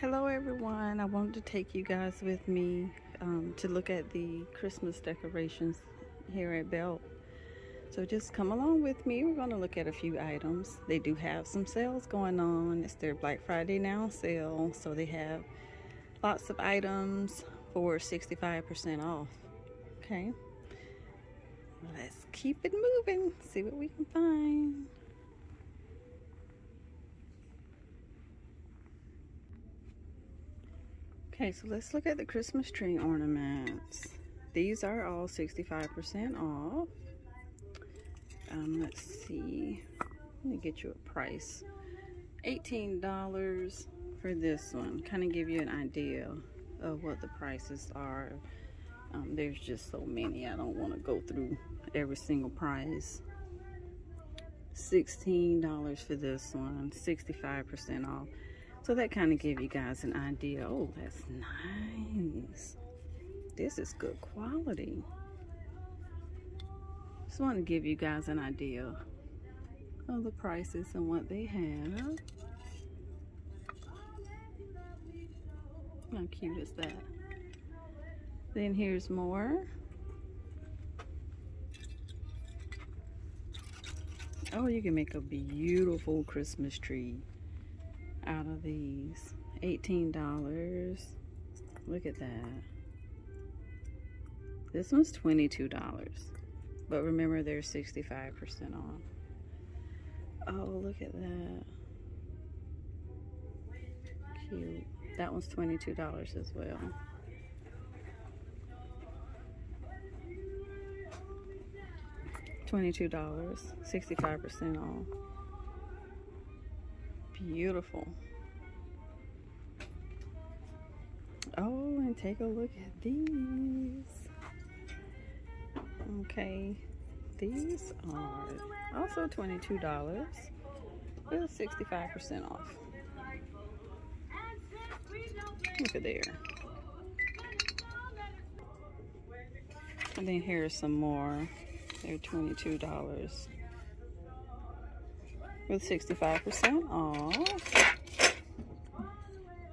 Hello everyone. I wanted to take you guys with me um, to look at the Christmas decorations here at Belk. So just come along with me. We're going to look at a few items. They do have some sales going on. It's their Black Friday now sale. So they have lots of items for 65% off. Okay. Let's keep it moving. See what we can find. Okay, so let's look at the Christmas tree ornaments. These are all 65% off. Um, let's see. Let me get you a price. $18 for this one. Kind of give you an idea of what the prices are. Um, there's just so many. I don't want to go through every single price. $16 for this one. 65% off. So that kind of give you guys an idea. Oh, that's nice. This is good quality. Just want to give you guys an idea of the prices and what they have. How cute is that? Then here's more. Oh, you can make a beautiful Christmas tree out of these. $18. Look at that. This one's $22. But remember, they're 65% off. Oh, look at that. Cute. That one's $22 as well. $22, 65% off beautiful. Oh, and take a look at these. Okay, these are also $22 with 65% off. Look at there. And then here's some more. They're $22 with 65% off.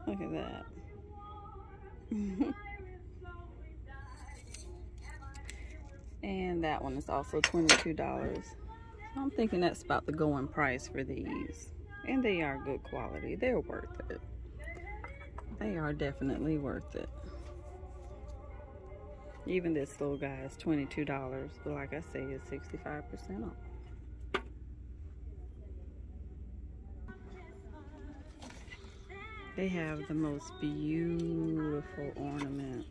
Look at that. and that one is also $22. I'm thinking that's about the going price for these. And they are good quality. They're worth it. They are definitely worth it. Even this little guy is $22. But like I say, it's 65% off. They have the most beautiful ornaments.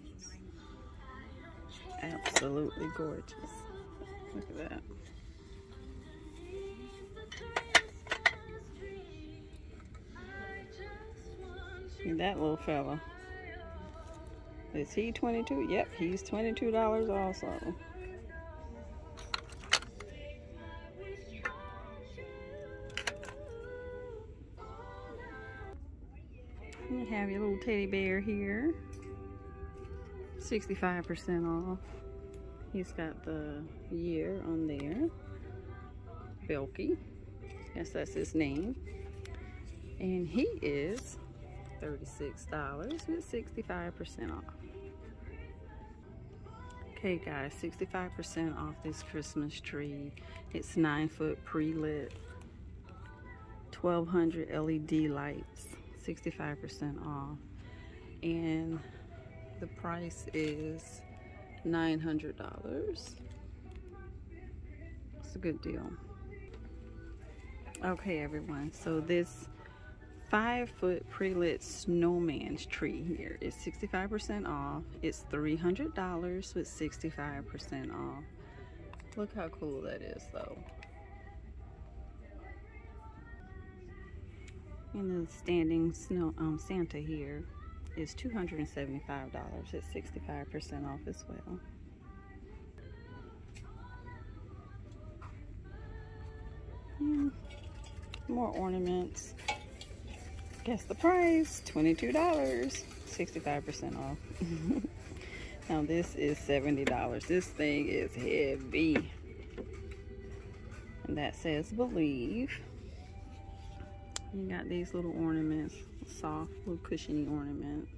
Absolutely gorgeous. Look at that. And that little fella. Is he 22? Yep, he's $22 also. You have your little teddy bear here. 65% off. He's got the year on there. Belky. Yes, that's his name. And he is $36 with 65% off. Okay guys, 65% off this Christmas tree. It's 9 foot pre-lit. 1200 LED lights. 65% off. And the price is $900. It's a good deal. Okay, everyone. So this five foot pre-lit snowman's tree here is 65% off. It's $300 with 65% off. Look how cool that is though. And the standing snow um, Santa here is $275. It's 65% off as well. More ornaments. Guess the price, $22, 65% off. now this is $70. This thing is heavy. And that says believe. You got these little ornaments, soft little cushiony ornaments.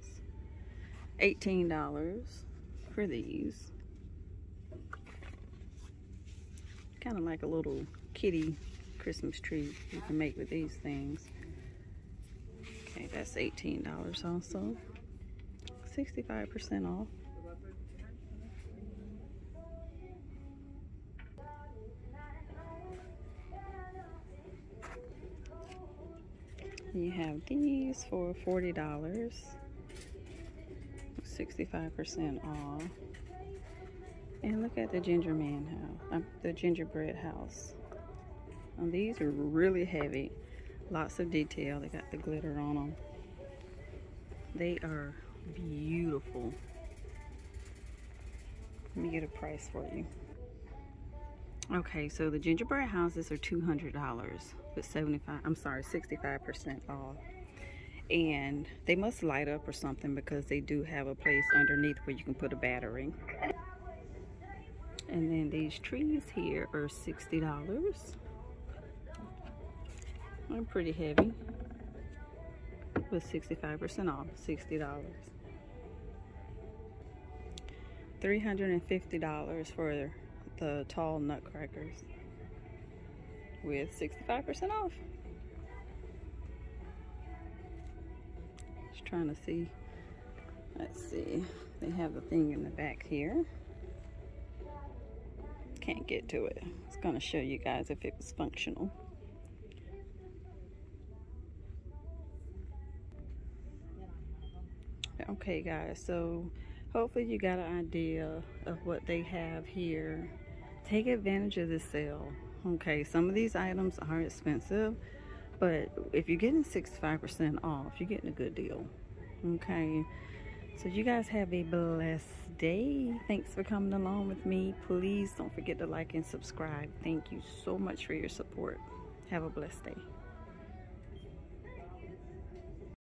$18 for these. Kind of like a little kitty Christmas tree you can make with these things. Okay, that's $18 also. 65% off. You have these for $40. 65% off. And look at the ginger man house, uh, the gingerbread house. And these are really heavy. Lots of detail. They got the glitter on them. They are beautiful. Let me get a price for you. Okay, so the gingerbread houses are $200 with 75, I'm sorry, 65% off. And they must light up or something because they do have a place underneath where you can put a battery. And then these trees here are $60. They're pretty heavy with 65% off, $60. $350 for the tall nutcrackers with 65% off. Just trying to see. Let's see. They have the thing in the back here. Can't get to it. It's going to show you guys if it was functional. Okay guys, so hopefully you got an idea of what they have here take advantage of this sale okay some of these items are expensive but if you're getting 65% off you're getting a good deal. Okay so you guys have a blessed day. Thanks for coming along with me. Please don't forget to like and subscribe. Thank you so much for your support. Have a blessed day